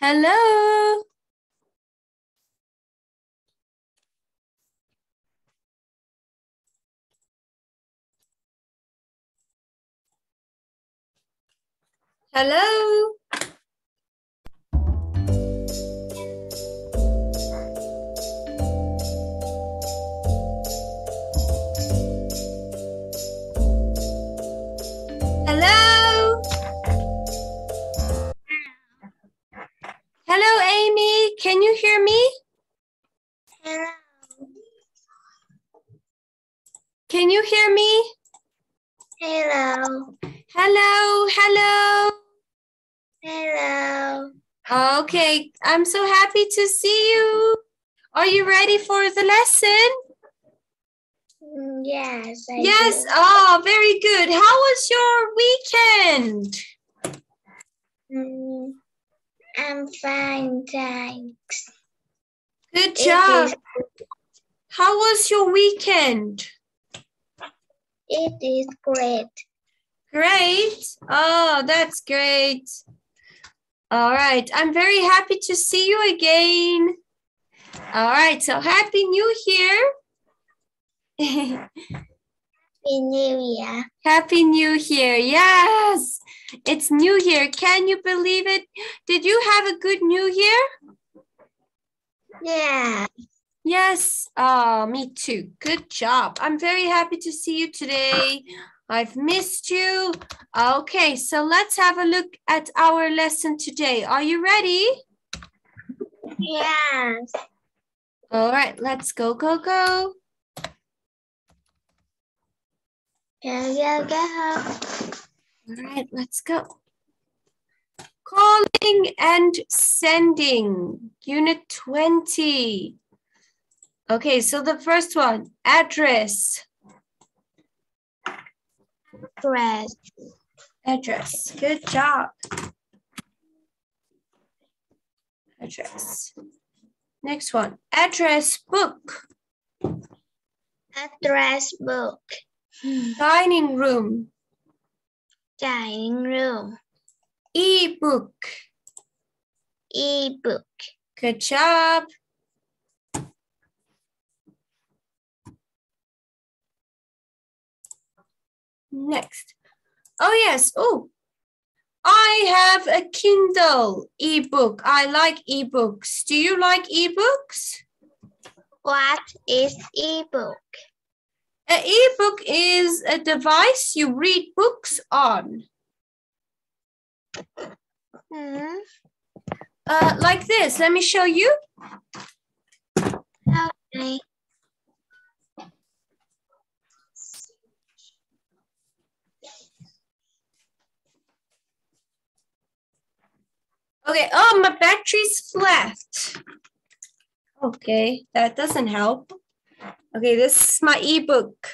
Hello. Hello. Can you hear me? Hello. Can you hear me? Hello. Hello, hello. Hello. Okay, I'm so happy to see you. Are you ready for the lesson? Yes. I Yes. do. Oh, very good. How was your weekend? Mm, I'm fine, thanks. Good It job. is- How was your weekend? It is great. Great. Oh, that's great. All right. I'm very happy to see you again. All right. So happy new year. Happy New Year. happy new year. Yes. It's new year. Can you believe it? Did you have a good new year? Yeah. Yes. Oh, me too. Good job. I'm very happy to see you today. I've missed you. Okay, so let's have a look at our lesson today. Are you ready? Yes. All right, let's go, go, go. Go, go, go. All right, let's go. Calling and sending, unit 20. Okay, so the first one, address. Press. Address. Good job. Address. Next one. Address book. Address book. Dining room. Dining room. E-book. E-book. Good job. Next. Oh, yes. Oh, I have a Kindle e-book. I like e-books. Do you like e-books? What is e-book? An e-book is a device you read books on. Hmm. Uh, like this. Let me show you. Okay. Okay. Oh, my battery's flat. Okay, that doesn't help. Okay, this is my ebook,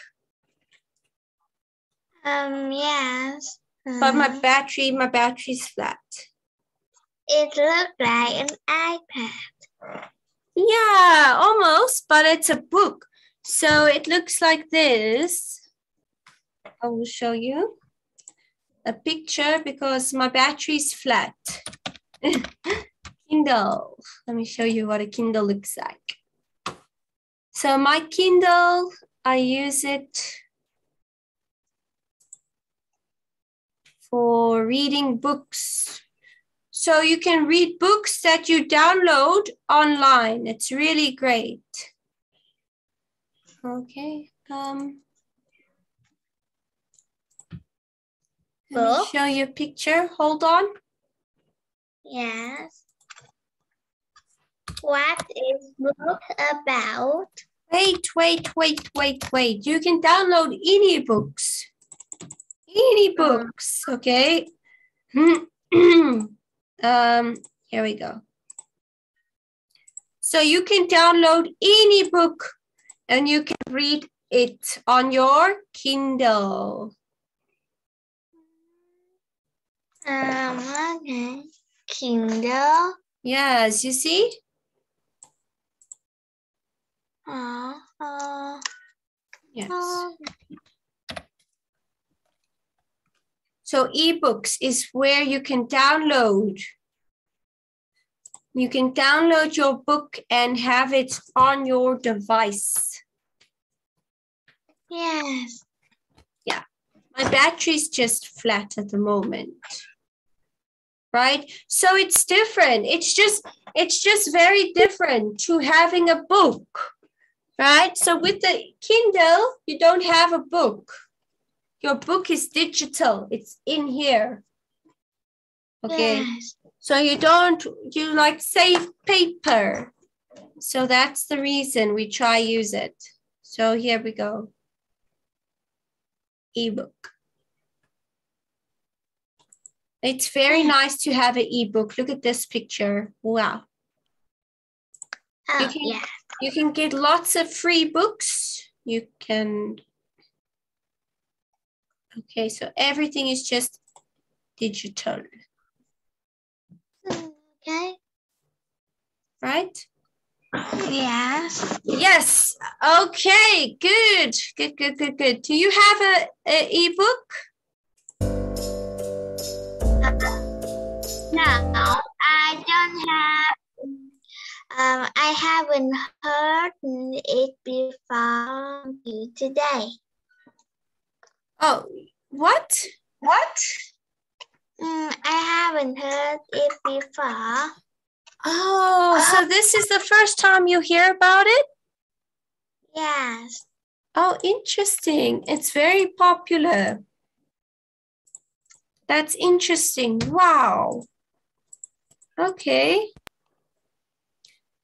Um, yes. but my Mhm. battery, my battery's flat. It looks like an iPad. Yeah, almost, but it's a book. So it looks like this. I will show you a picture because my battery's flat. Kindle. Let me show you what a Kindle looks like. So my Kindle, I use it for reading books. So you can read books that you download online. It's really great. Okay. Um, let me show you a picture. Hold on. Yes. What is book about? Wait, wait, wait, wait, wait. You can download any books. Any books, okay? um, here we go. So you can download any book and you can read it on your Kindle. Um, okay. Kindle. Yes, you see? Uh, uh, Yes. uh, So ebooks is where you can download You can download your book and have it on your device. Yes. Yeah. My battery's just flat at the moment. Right? So it's different. It's just it's just very different to having a book. Right? So with the Kindle, you don't have a book. Your book is digital. It's in here. Okay. Yes. So you don't you like save paper. So that's the reason we try use it. So here we go. Ebook. It's very mm. nice to have an ebook. Look at this picture. Wow. Oh, can- yeah. You can get lots of free books. You can. Okay, so everything is just digital, Okay. right? Yes. Yes. Okay. Good. Good. Good. Good. Good. Do you have a, a ebook? Uh, no, I don't have. Um, I haven't heard it before you today. Oh, what? What? Mm, I haven't heard it before. Oh, so this is the first time you hear about it? Yes. Oh, interesting. It's very popular. That's interesting. Wow. Okay.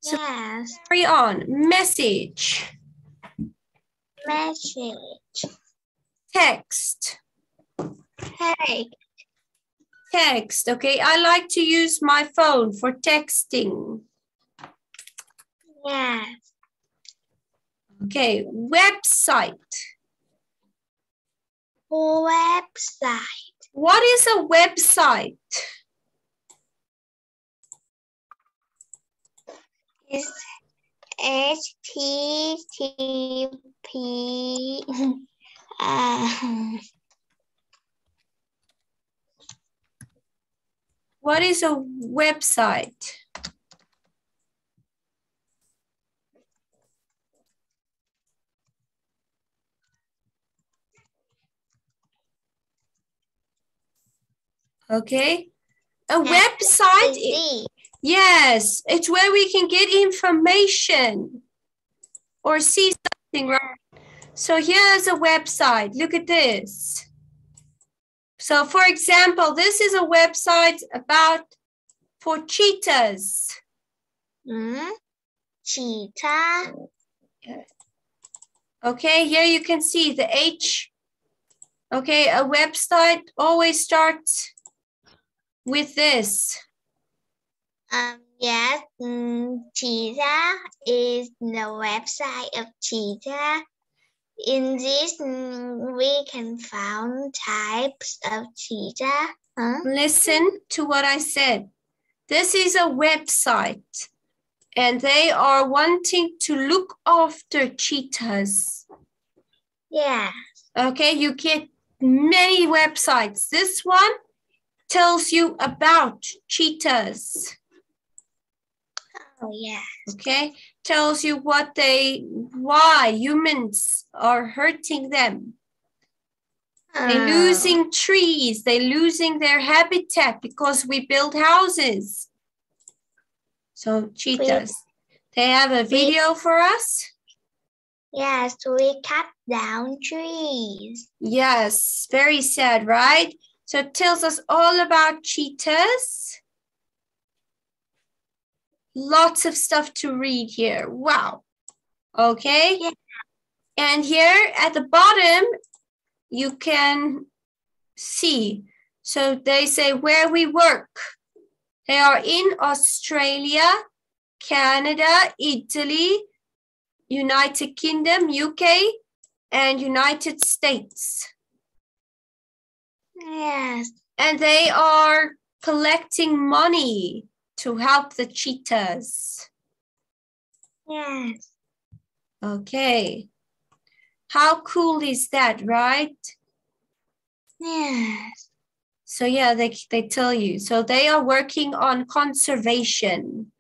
So- Yes. Carry on. Message. Message. Text. Hey. Text. Okay. I like to use my phone for texting. Yes. Okay. Website. Website. What is a website? It's HTTP. uh, What is a website? Okay. A website. Yes, it's where we can get information or see something, right? So here's a website. Look at this. So for example, this is a website about for cheetahs. Mm. Cheetah. Okay, here you can see the H. Okay, a website always starts with this. Um, yes, mm, Cheetah is the website of Cheetah. In this, mm, we can find types of cheetah. Huh? Listen to what I said. This is a website and they are wanting to look after cheetahs. Yeah. Okay, you get many websites. This one tells you about cheetahs. Oh, yeah. okay? Tells you what they why humans are hurting them. Oh, losing trees. They losing their habitat because we build houses. So cheetahs they have a video for us? Yes, we cut down trees. yes very sad right? So it tells us all about cheetahs lots of stuff to read here. Wow. Okay. Yeah. and here at the bottom you can see. So they say where we work. They are in australia canada italy united kingdom uk and united states. Yes. and they are collecting money to help the cheetahs. Yes. Okay. How cool is that, right? Yes. So yeah, they, they tell you. So they are working on conservation.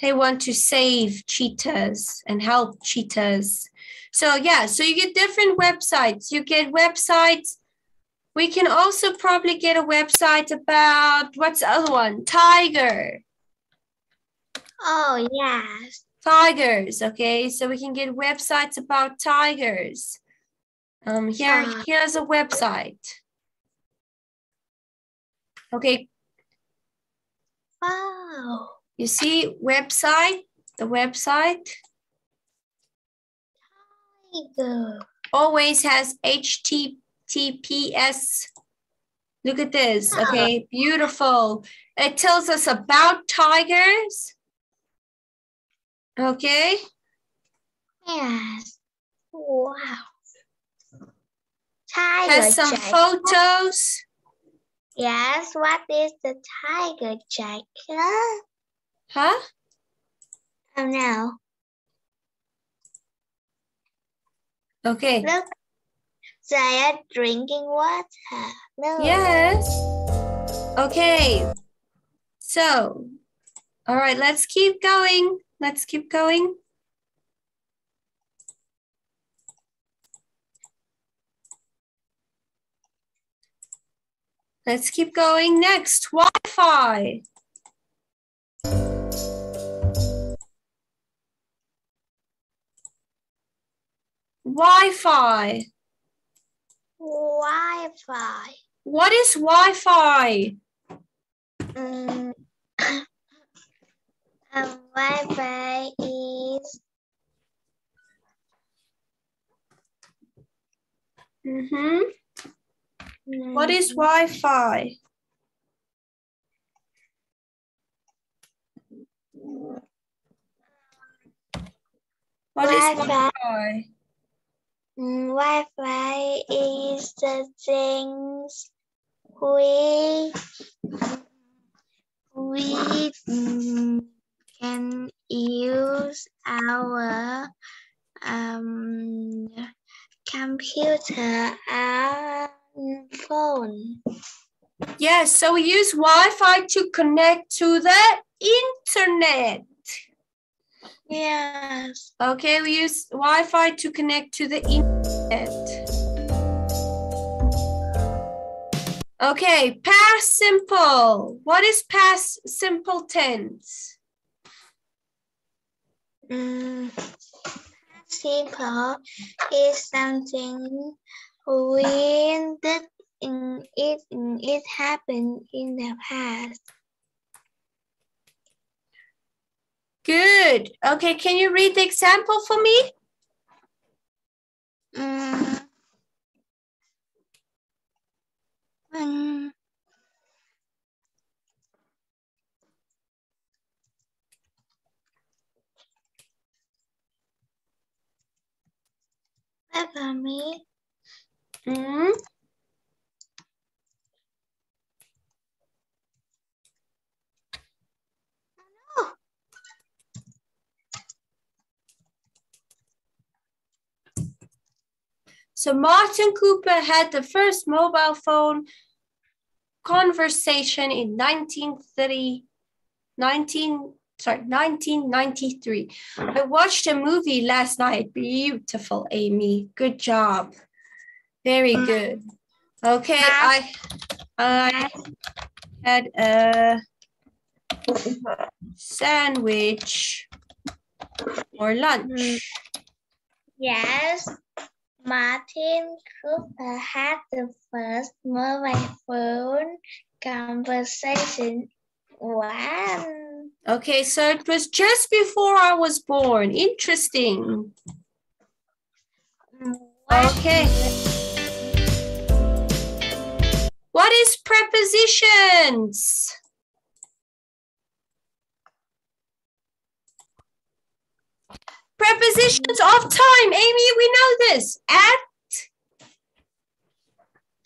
they want to save cheetahs and help cheetahs. So yeah, so you get different websites. You get websites. We can also probably get a website about what's the other one? Tiger. Oh, yes. Tigers. Okay, so we can get websites about tigers. Um, here, Ah. here's a website. Okay, Wow. you see website, the website Tiger. always has HTTPS. Look at this. Oh. Okay, beautiful. It tells us about tigers. Okay, Yes. Wow. Tiger has some jacket. photos. Yes, what is the tiger jacket? Huh? Oh no. Okay. Look. Are drinking water. No. Yes. Okay. So, all right, let's keep going. Let's keep going. Let's keep going. Next, Wi-Fi. Wi-Fi. Wi-Fi. What is Wi-Fi? Mm. um, Wi-Fi is Mm-hmm. What is Wi-Fi? What is Wi-Fi. Wi-Fi? Is the things we we can use our um computer and phone. Yes, so we use Wi-Fi to connect to the internet. Yes. Okay, we use Wi-Fi to connect to the internet. Okay, past simple. What is past simple tense? Mm, simple is something when that in it it happened in the past. Good. Okay, can you read the example for me? Mm. Mm. What about So Martin Cooper had the first mobile phone conversation in 1930, 19, sorry, 1993. I watched a movie last night. Beautiful, Amy. Good job. Very uh, good. Okay, I I had a sandwich or lunch. Mm, yes, Martin Cooper had the first mobile phone conversation. Wow. Okay, so it was just before I was born. Interesting. Okay. What is prepositions? Prepositions of time. Amy, we know this. At,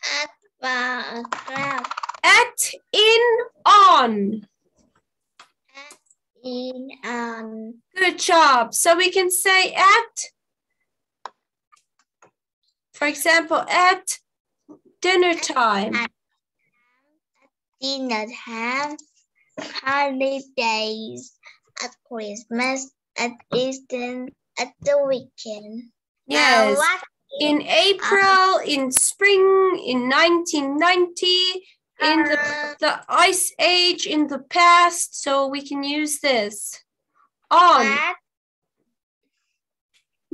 At crowd at, in, on. in um Good job. So we can say at, for example, at dinner time. At, dinner time, holidays, at Christmas, at Easter, at the weekend. Yes. Uh, what in April, in spring, in 1990, in the, uh, the ice age, in the past. So we can use this. On. what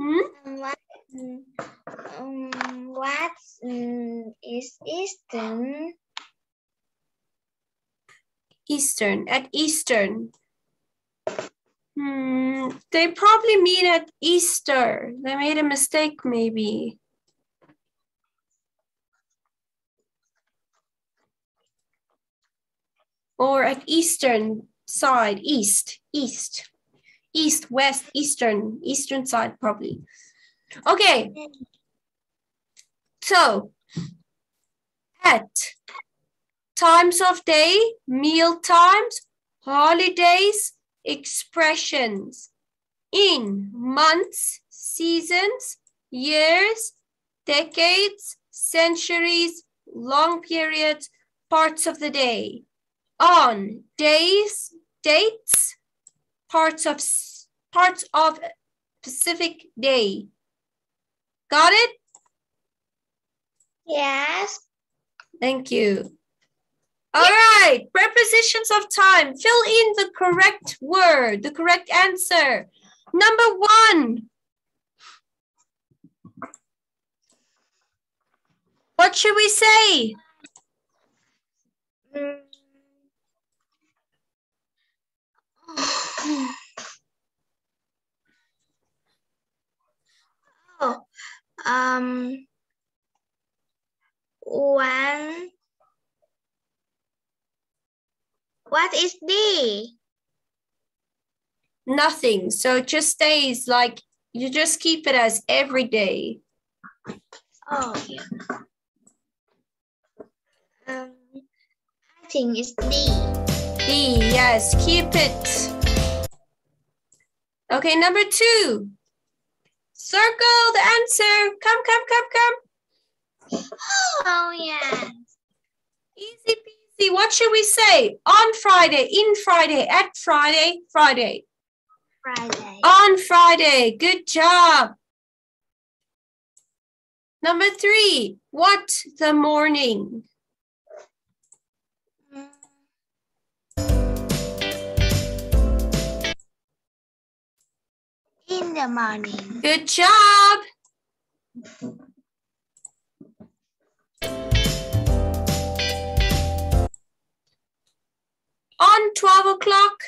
Hmm? what mm, um, what mm, is Eastern? Eastern, at Eastern. Hmm, they probably meet at Easter. They made a mistake, maybe. Or at Eastern side, East, East, East, West, Eastern, Eastern side, probably. Okay. So, at times of day, meal times, holidays, expressions in months, seasons, years, decades, centuries, long periods, parts of the day, on days, dates, parts of parts of Pacific day. Got it? Yes. Thank you. All right, prepositions of time. Fill in the correct word, the correct answer. Number one. What should we say? Oh, um, one. What is D? Nothing. So it just stays like you just keep it as every day. Oh, yeah. Um, I think it's D. D, yes, keep it. Okay, number two. Circle the answer. Come, come, come, come. Oh, yeah. Easy peasy. What should we say? On Friday, in Friday, at Friday, Friday. Friday. On Friday. Good job. Number three. What the morning? In the morning. Good job. On 12 o'clock,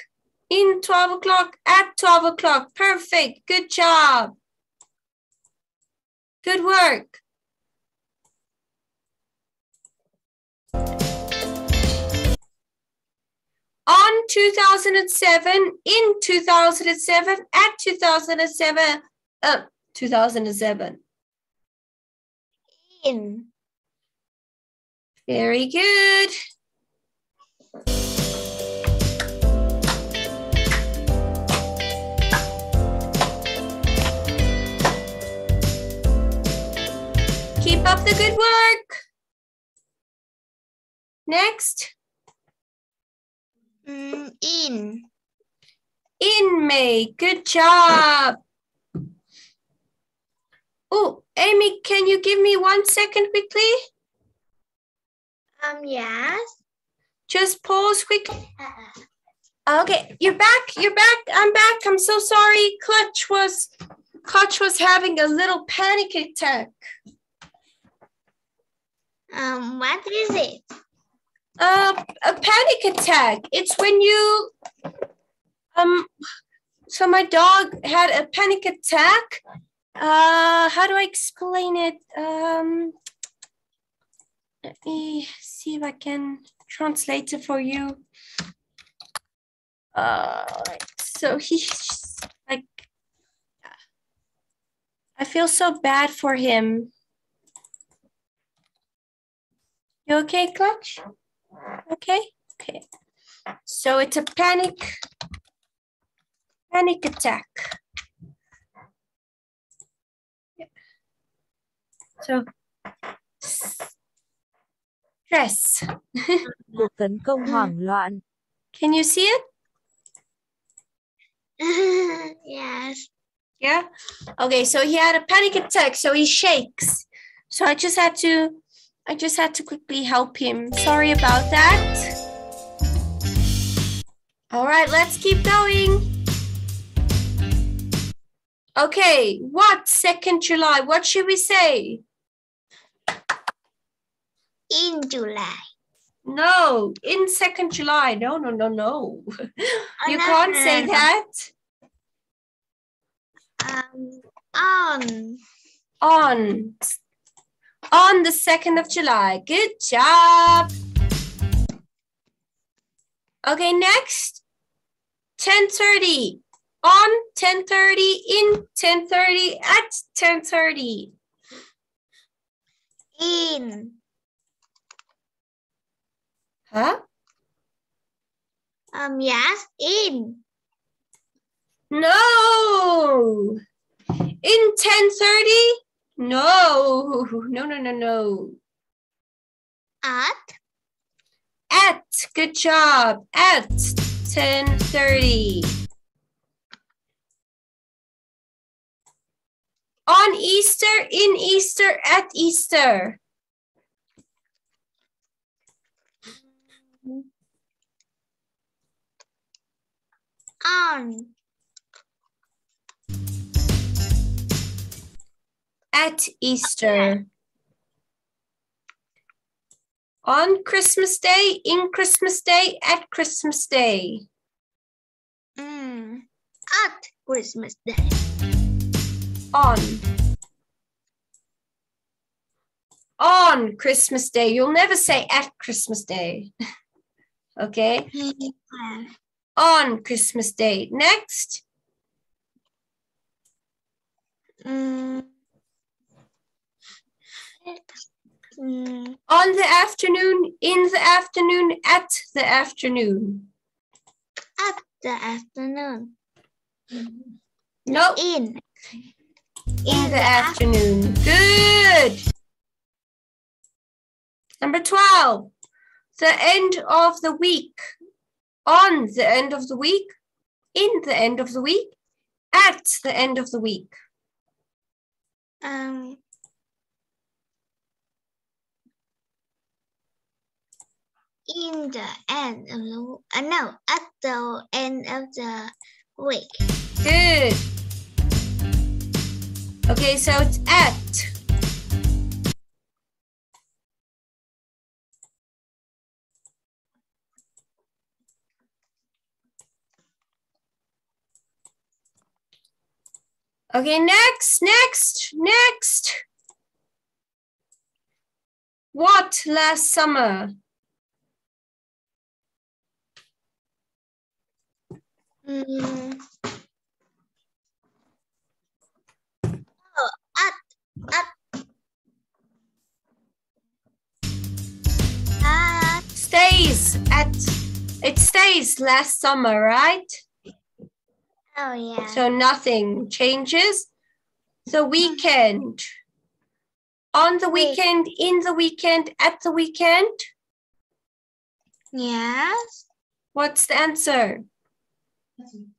in 12 o'clock, at 12 o'clock. Perfect. Good job. Good work. On 2007, in 2007, at 2007, uh, 2007. In. Very good. Keep up the good work. Next, Mm, in. in May. Good job. Oh, Amy, can you give me one second quickly? Um, yes. Just pause quickly. Okay, you're back. You're back. I'm back. I'm so sorry. Clutch was Clutch was having a little panic attack. Um, what is it? Uh, a panic attack. It's when you um. So my dog had a panic attack. Uh, how do I explain it? Um, let me see if I can translate it for you. Uh, so he's like, I feel so bad for him. You okay, Clutch? Okay, okay. So it's a panic, panic attack. Yeah. So stress. Cuộc tấn công hoảng loạn. Can you see it? yes. Yeah. Okay, so he had a panic attack, so he shakes. So I just had to I just had to quickly help him. Sorry about that. All right, let's keep going. Okay, what? Second July. What should we say? In July. No, in second July. No, no, no, no. you can't say that. Um, on. On. On the 2nd of July. Good job. Okay, next. 10.30. On 10.30, in 10.30, at 10.30. In. Huh? Um, yes, in. No. In 10.30? No. No, no, no, no. At. At. Good job. At 10.30. On Easter, in Easter, at Easter. On. At Easter. On Christmas Day, in Christmas Day, at Christmas Day. Mm. At Christmas Day. On. On Christmas Day. You'll never say at Christmas Day. okay? On Christmas Day. Next. Mm. Mm. On the afternoon, in the afternoon, at the afternoon. At the afternoon. No, In. in the afternoon. Good. Number 12. The end of the week. On the end of the week. In the end of the week. At the end of the week. Um. In the end of the uh, no at the end of the week. Good. Okay, so it's at. Okay, next, next, next. What last summer? Mm. Oh, at at at Stays at, it stays last summer, right? oh yeah. So nothing changes. The weekend. On the Wait. weekend, in the weekend, at the weekend. yes. What's the answer? Mm.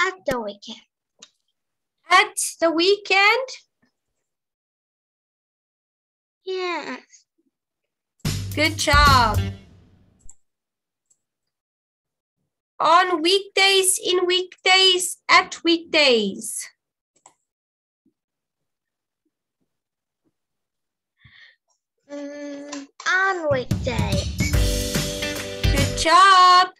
At the weekend. At the weekend? Yes. Good job. On weekdays, in weekdays, at weekdays. Mm, on weekdays. Good job.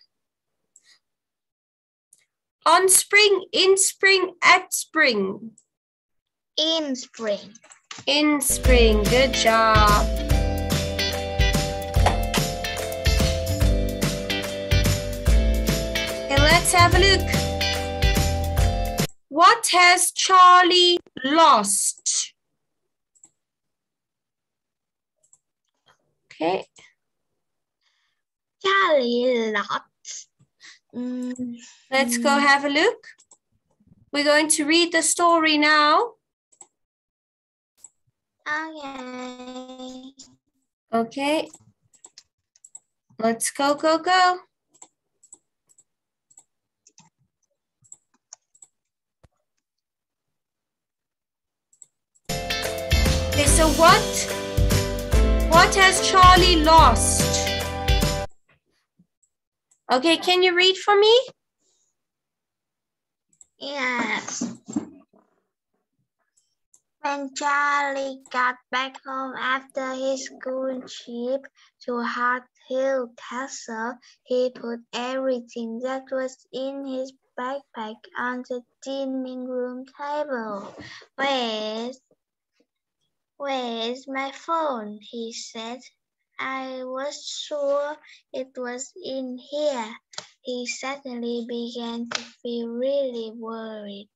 On spring, in spring, at spring. In spring. In spring, good job. Okay, let's have a look. What has Charlie lost? Okay, Charlie lots. Mm, let's go Mm. have a look. We're going to read the story now. okay. Okay. Let's go, go, go. Okay, so what, what has Charlie lost? Okay, can you read for me? Yes. When Charlie got back home after his school trip to Hart Hill Castle, he put everything that was in his backpack on the dining room table. Where's, where's my phone? he said. I was sure it was in here. He suddenly began to feel really worried.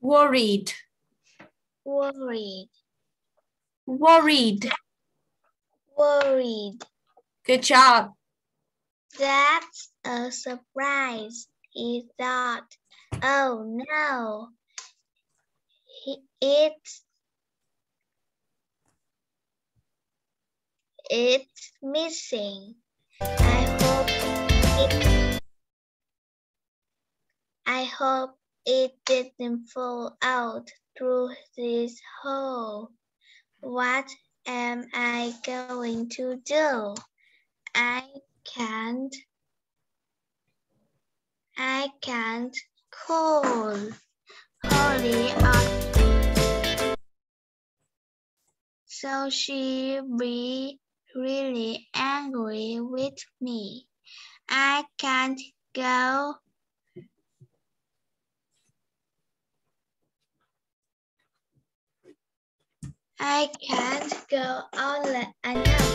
Worried. Worried. Worried. Worried. Good job. That's a surprise, he thought. Oh no. He, it's it's missing. I hope it I hope it didn't fall out through this hole. What am I going to do? I can't. I can't call Holly up. So she be really angry with me. I can't go I can't go on know.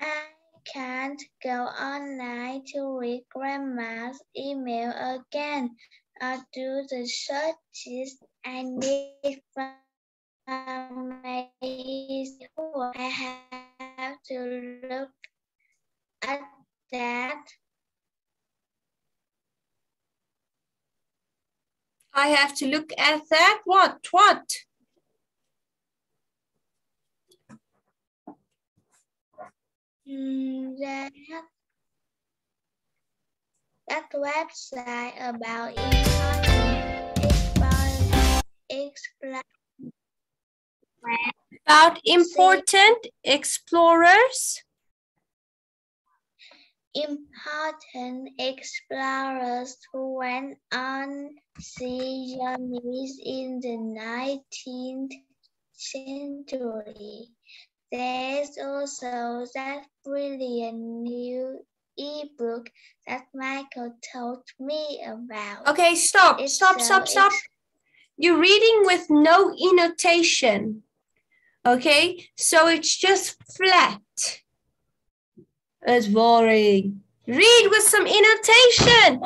I can't go online to read grandma's email again or do the searches I need from my school. I have to look at that I have to look at that. What? What? Mm, that, that website about important About important explorers. important explorers who went on sea journeys in the 19th century. There's also that brilliant new ebook that Michael told me about. Okay, stop, It's stop, stop, stop. You're reading with no intonation. Okay, so it's just flat. It's boring. Read with some intonation.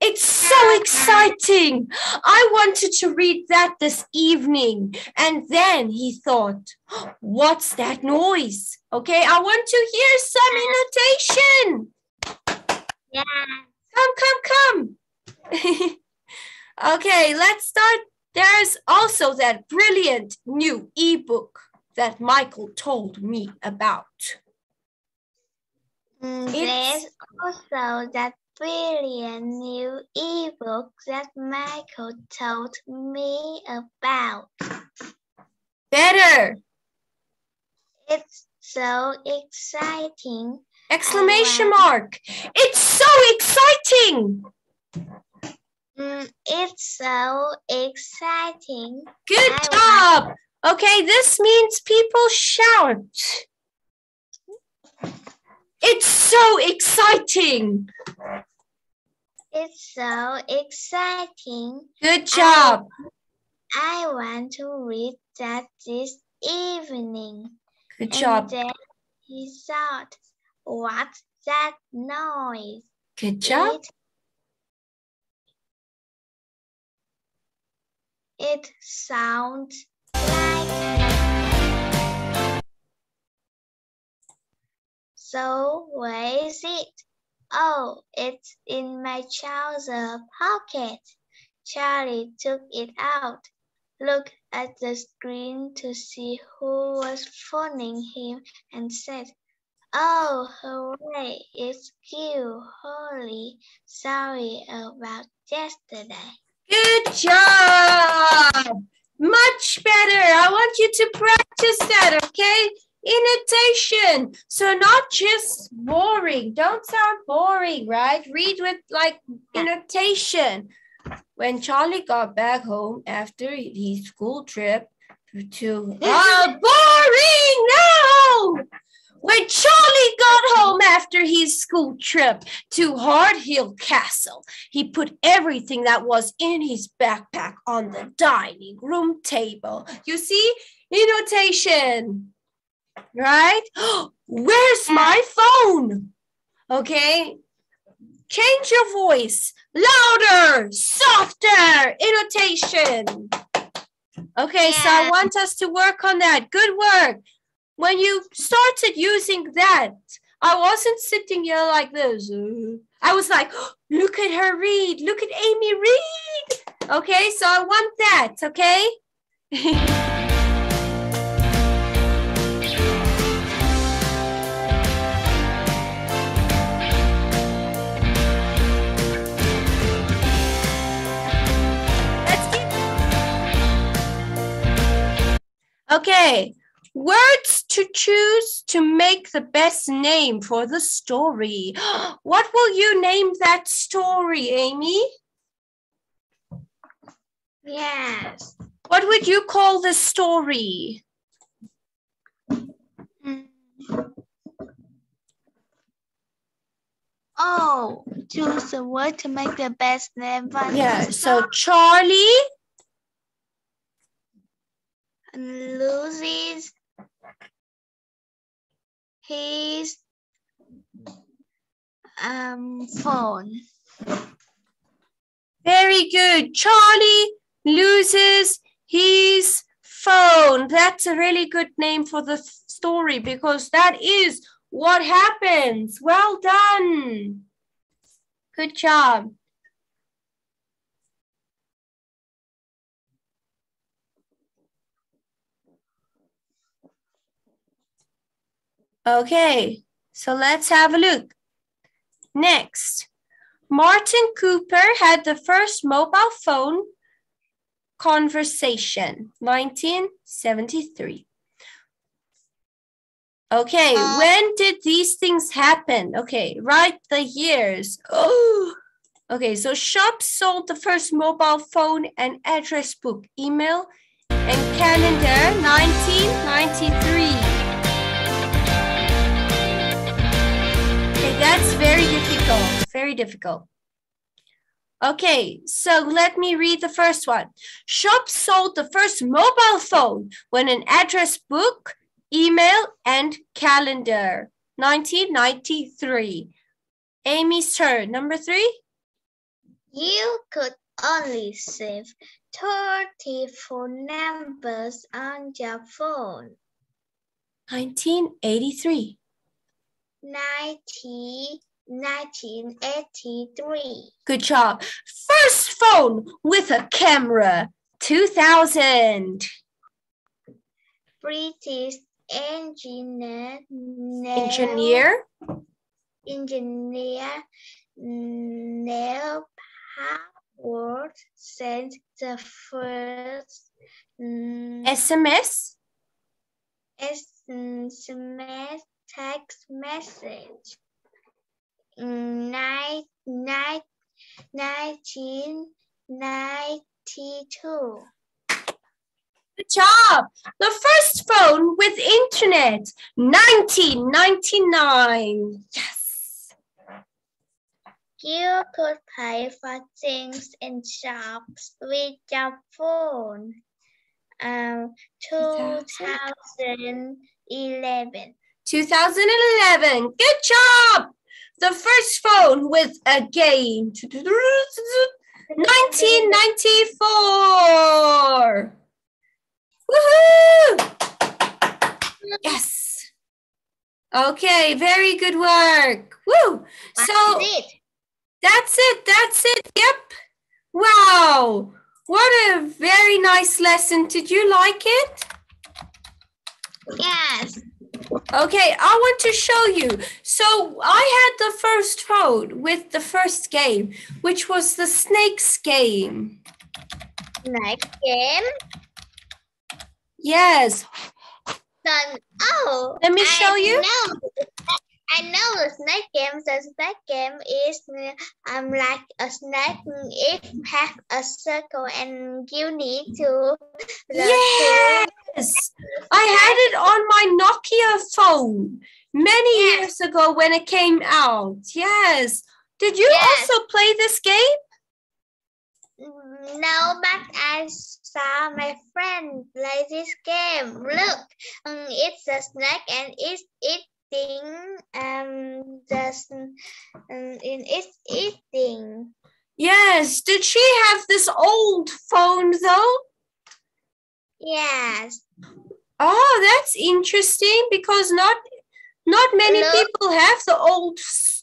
It's so exciting. I wanted to read that this evening. And then he thought, what's that noise? Okay, I want to hear some intonation. Yeah. Come, come, come. okay, let's start. There's also that brilliant new ebook that Michael told me about. Mm, There's also that brilliant new ebook that Michael told me about. Better! It's so exciting. Exclamation mark. It's so exciting. Mm, it's so exciting. Good I job. Okay, this means people shout. It's so exciting. It's so exciting. Good job. I want to read that this evening. Good And job. then he thought, what's that noise? Good job. It, it sounds like. So where is it? Oh, it's in my trouser pocket. Charlie took it out. looked at the screen to see who was phoning him and said, Oh, hooray, it's you, Holly. Sorry about yesterday. Good job. Much better. I want you to practice that, okay? Intonation. So not just boring. Don't sound boring, right? Read with like intonation. When Charlie got back home after his school trip to oh, boring no! When Charlie got home after his school trip to Hard Hill Castle, he put everything that was in his backpack on the dining room table. You see, intonation, right? Where's my phone? Okay, change your voice louder, softer, intonation. Okay, so I want us to work on that. Good work when you started using that, I wasn't sitting here like this. I was like, look at her read. Look at Amy read. Okay, so I want that, okay? Okay, Words to choose to make the best name for the story. What will you name that story, Amy? Yes. What would you call the story? Hmm. Oh, choose a word to make the best name. For yeah, so Charlie. Lucy's his um, phone. Very good. Charlie loses his phone. That's a really good name for the story because that is what happens. Well done. Good job. Okay, so let's have a look. Next, Martin Cooper had the first mobile phone conversation, 1973. Okay, uh, when did these things happen? Okay, write the years. Oh, okay, so Shops sold the first mobile phone and address book, email, and calendar, 1993. That's very difficult. Very difficult. Okay, so let me read the first one. Shop sold the first mobile phone when an address book, email, and calendar. 1993. Amy's turn. Number three. You could only save 34 numbers on your phone. 1983. 19, 1983. Good job. First phone with a camera, 2000. British engineer. Engineer. Engineer Neil Howard sent the first mm, SMS. SMS text message. Nine, nine, 1992. Good job. The first phone with internet, 1999. Yes. You could pay for things in shops with your phone. Um, 2011. 2011. Good job. The first phone with a game. 1994. Woohoo! Yes. Okay, very good work. Woo! That's so it. That's it. That's it. Yep. Wow. What a very nice lesson. Did you like it? Yes. Okay, I want to show you. So I had the first phone with the first game, which was the snakes game. Next game. Yes. Then oh. Let me show I you. Know. I know the snake game. The snake game is um like a snake. It has a circle, and you need to. Yes. I had it on my Nokia phone many Yes. years ago when it came out. Yes. Did you Yes. also play this game? No, but I saw my friend play this game. Look, um, it's a snake and it's eating um sn- um, and it's eating. Yes. Did she have this old phone though? Yes. Oh, that's interesting because not not many Look. people have the old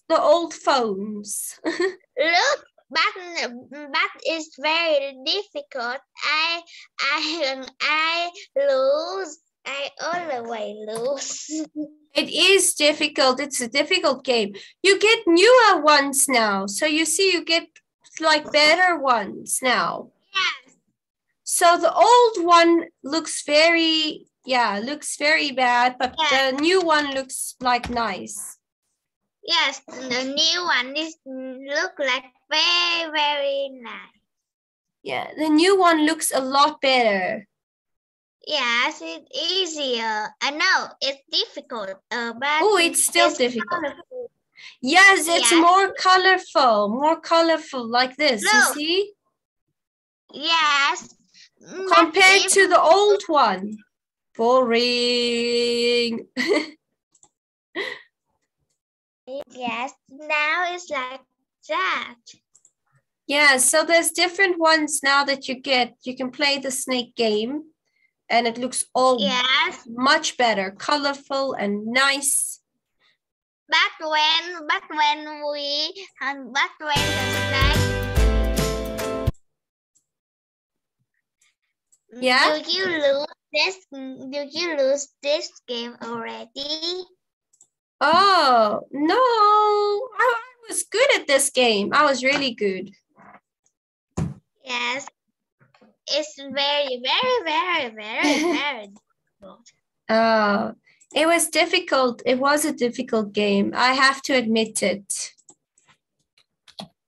the old phones. Look, but but it's very difficult. I I I lose. I always lose. It is difficult. It's a difficult game. You get newer ones now. So you see you get like better ones now. yes. So the old one looks very yeah, looks very bad, but Yeah. the new one looks like nice. Yes, the new one is look like very very nice. Yeah, the new one looks a lot better. Yes, it's easier. I know it's difficult, uh, but Oh, it's still difficult. colorful. Yes, it's Yes. more colorful, more colorful like this. You see? Yes. Compared if- to the old one. Boring. yes, now it's like that. yeah, so there's different ones now that you get. You can play the snake game and it looks all Yes, much better, colorful and nice. but when but when we um, but when the snake. Yeah? Do you lose this? Do you lose this game already? Oh, no. I, I was good at this game. I was really good. Yes. It's very, very, very, very, very difficult. Oh, it was difficult. It was a difficult game. I have to admit it.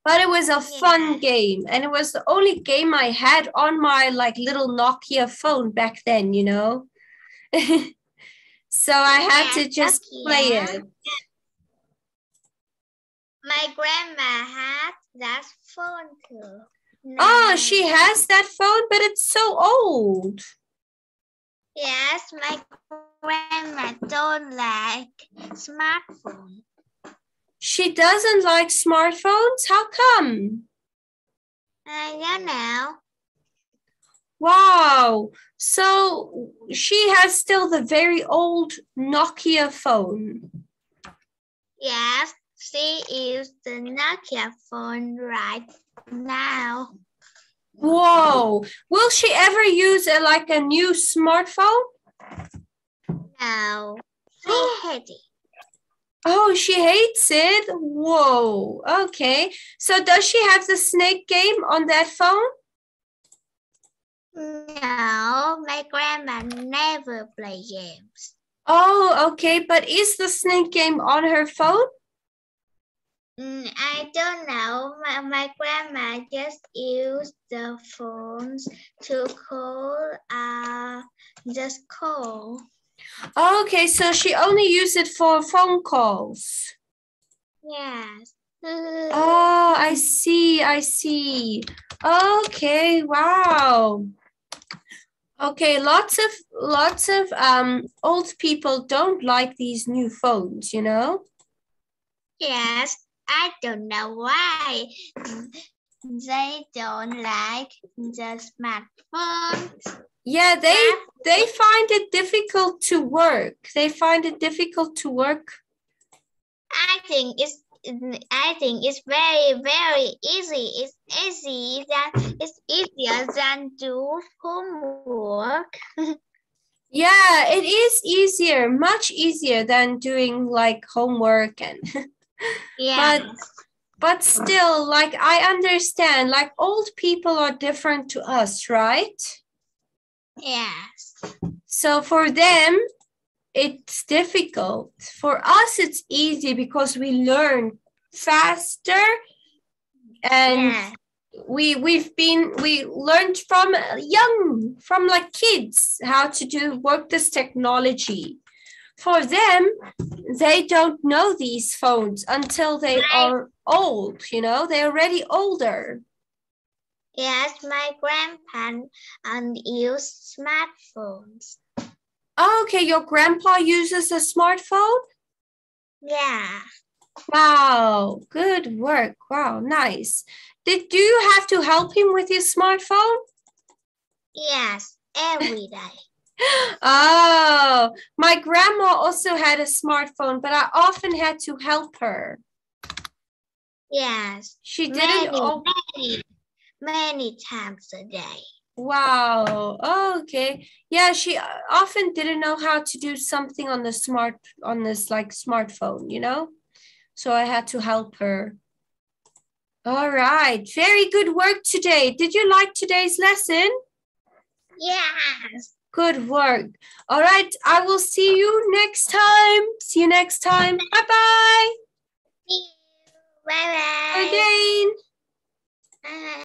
But it was a fun game, and it was the only game I had on my like little Nokia phone back then, you know. so I had to Yeah, just play it. My grandma had that phone too. Oh, she has that phone, but it's so old. Yes, my grandma don't like smartphone. She doesn't like smartphones. How come? Uh, I don't know. Wow. So she has still the very old Nokia phone. Yes, she is the Nokia phone right now. Whoa. Will she ever use a, like a new smartphone? No, she hates it. Oh, she hates it. Whoa. Okay. So does she have the snake game on that phone? No, my grandma never play games. Oh, okay. But is the snake game on her phone? Mm, I don't know. My, my grandma just used the phones to call, uh, just call. Okay, so she only used it for phone calls. Yes. Oh, I see. I see. Okay, wow. Okay, lots of lots of um old people don't like these new phones, you know? Yes, I don't know why. They don't like the smartphones. Yeah, they they find it difficult to work. They find it difficult to work. I think it's I think it's very, very easy. It's easy than it's easier than do homework. Yeah, it is easier, much easier than doing like homework and yeah. but but still like I understand like old people are different to us, right? yes. So for them it's difficult. For us it's easy because we learn faster and Yeah. we we've been we learned from young from like kids how to do work this technology for them they don't know these phones until they are old you know they're already older Yes, my grandpa and use smartphones. Oh, okay your grandpa uses a smartphone Yeah. wow good work wow nice did do you have to help him with his smartphone Yes, every day. Oh, my grandma also had a smartphone, but I often had to help her. Yes. She didn't. Many, al- many, many times a day. wow. Okay. Yeah, she often didn't know how to do something on the smart on this like smartphone, you know. So I had to help her. All right. Very good work today. Did you like today's lesson? Yes. Good work. All right. I will see you next time. See you next time. Bye bye. Bye bye. Again. Bye.